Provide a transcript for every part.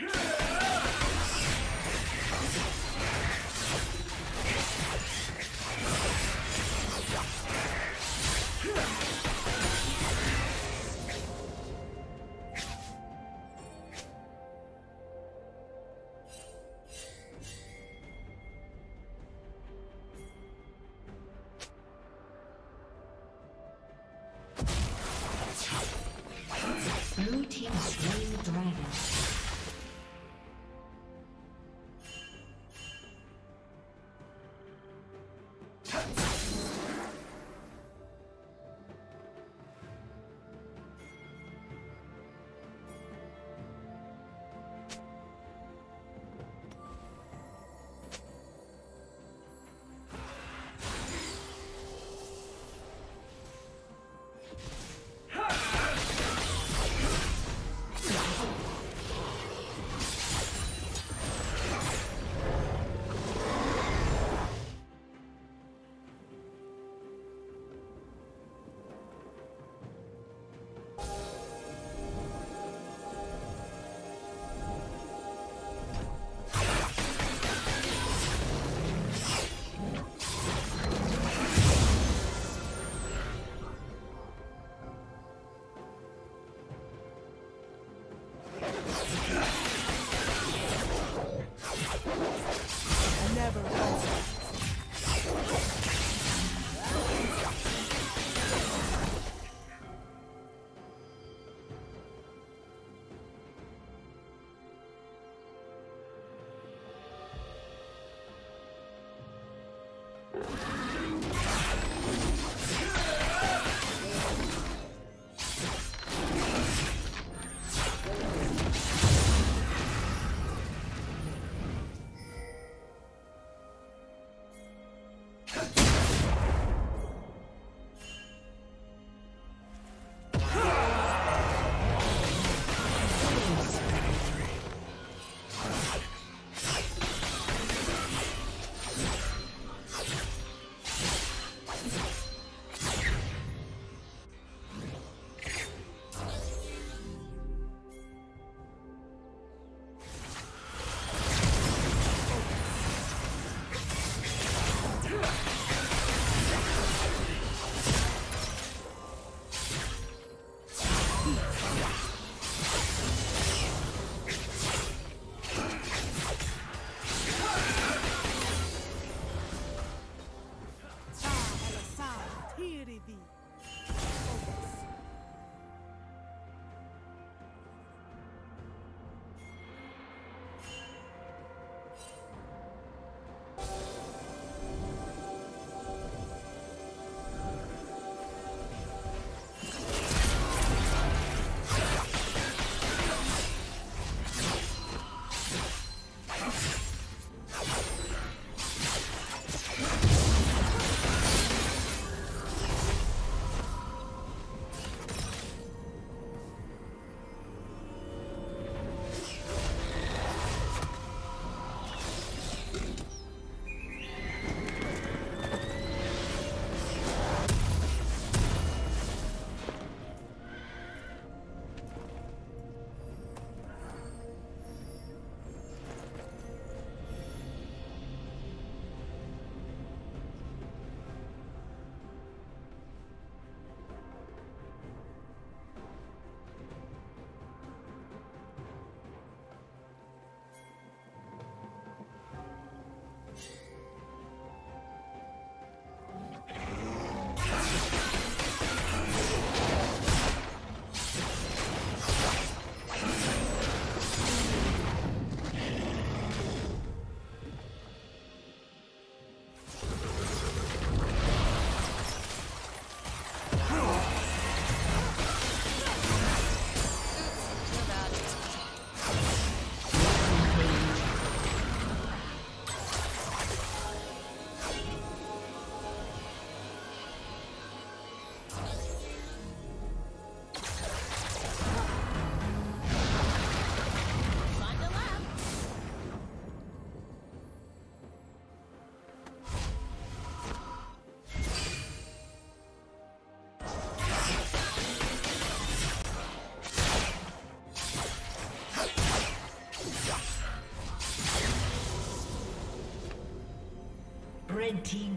Yeah!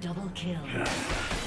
Double kill.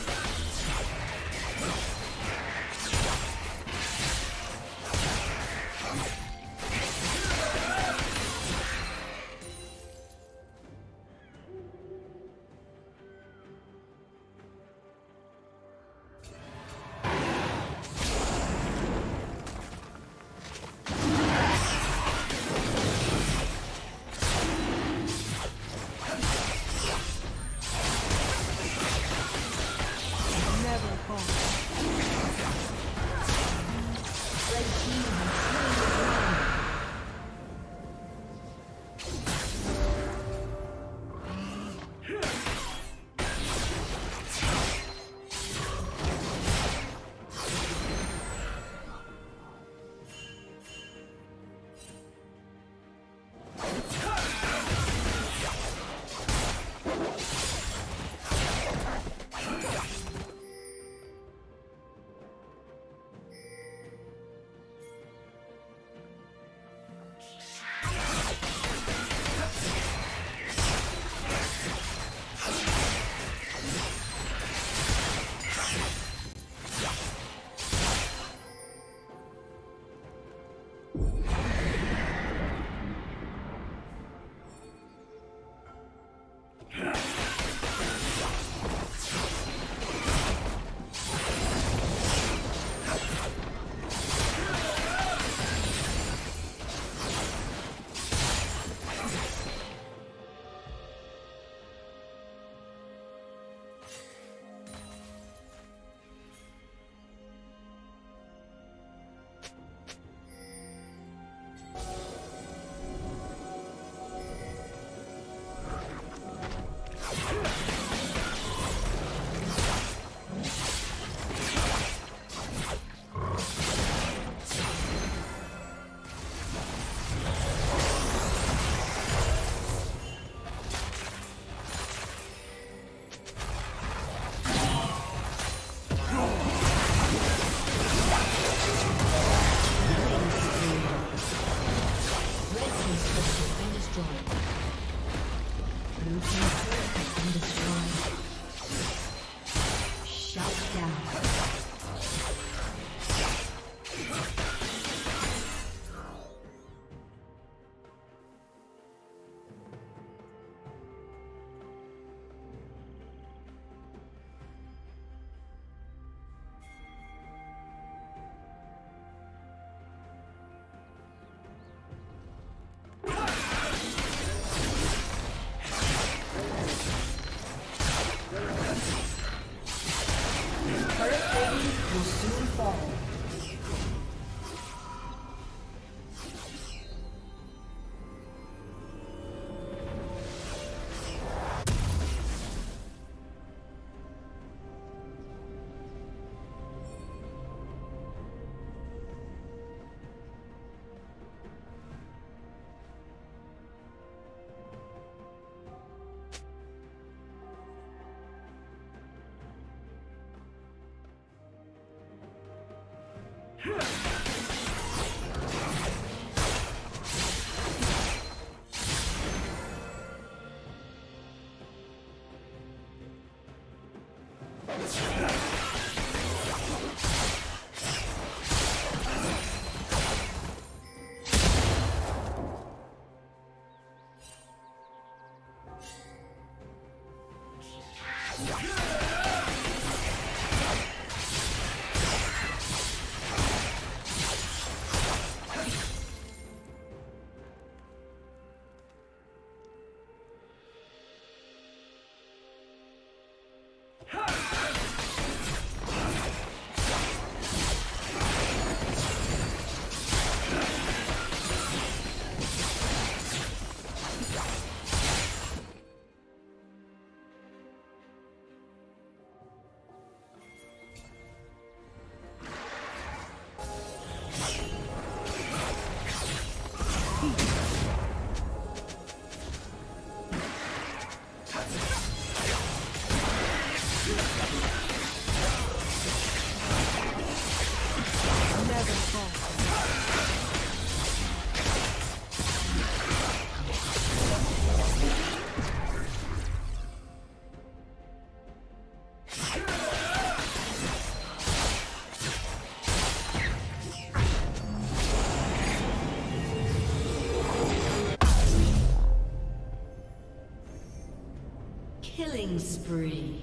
Spree.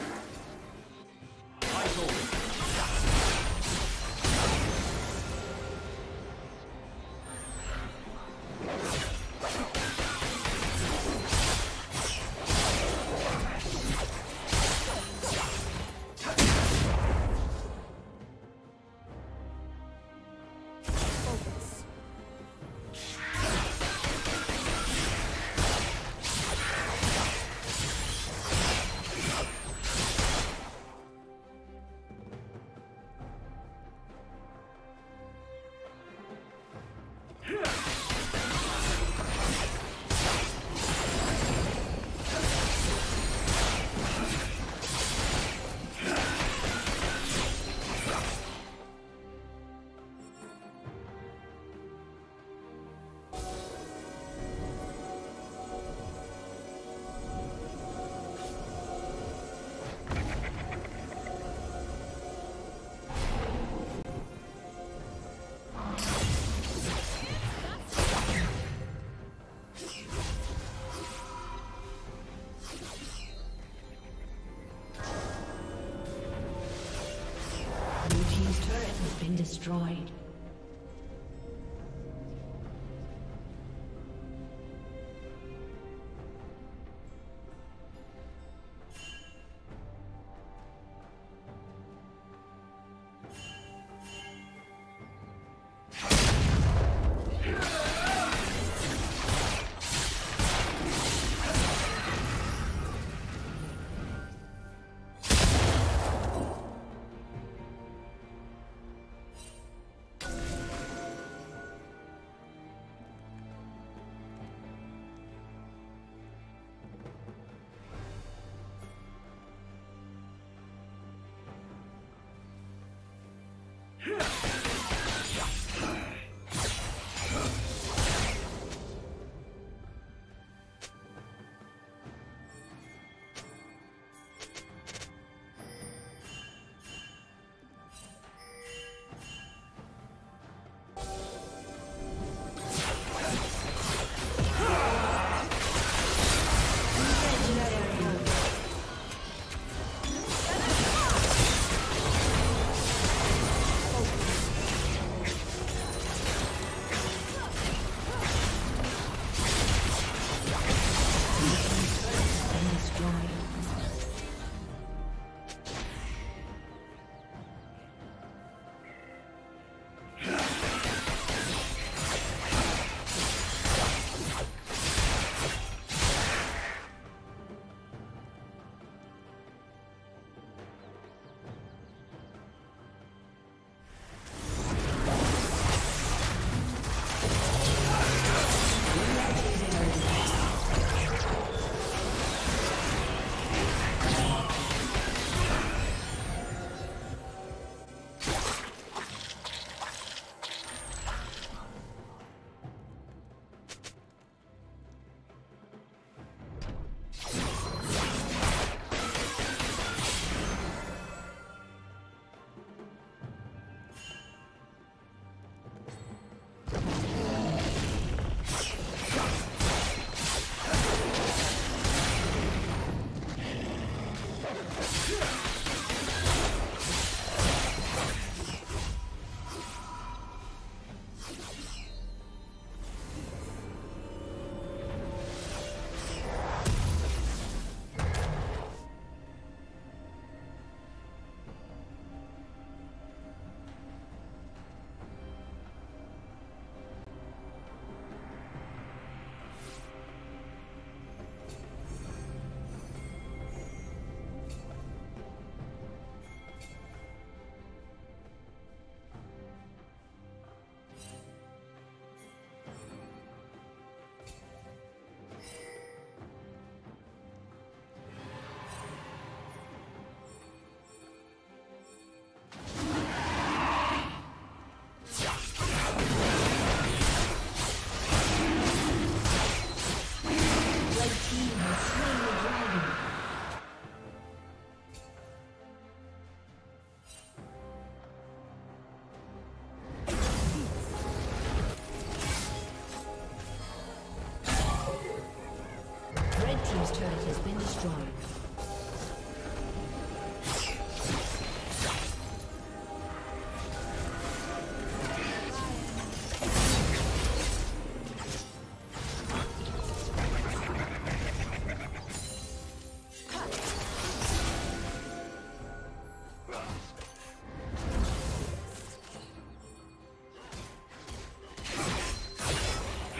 Destroyed.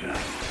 Yeah.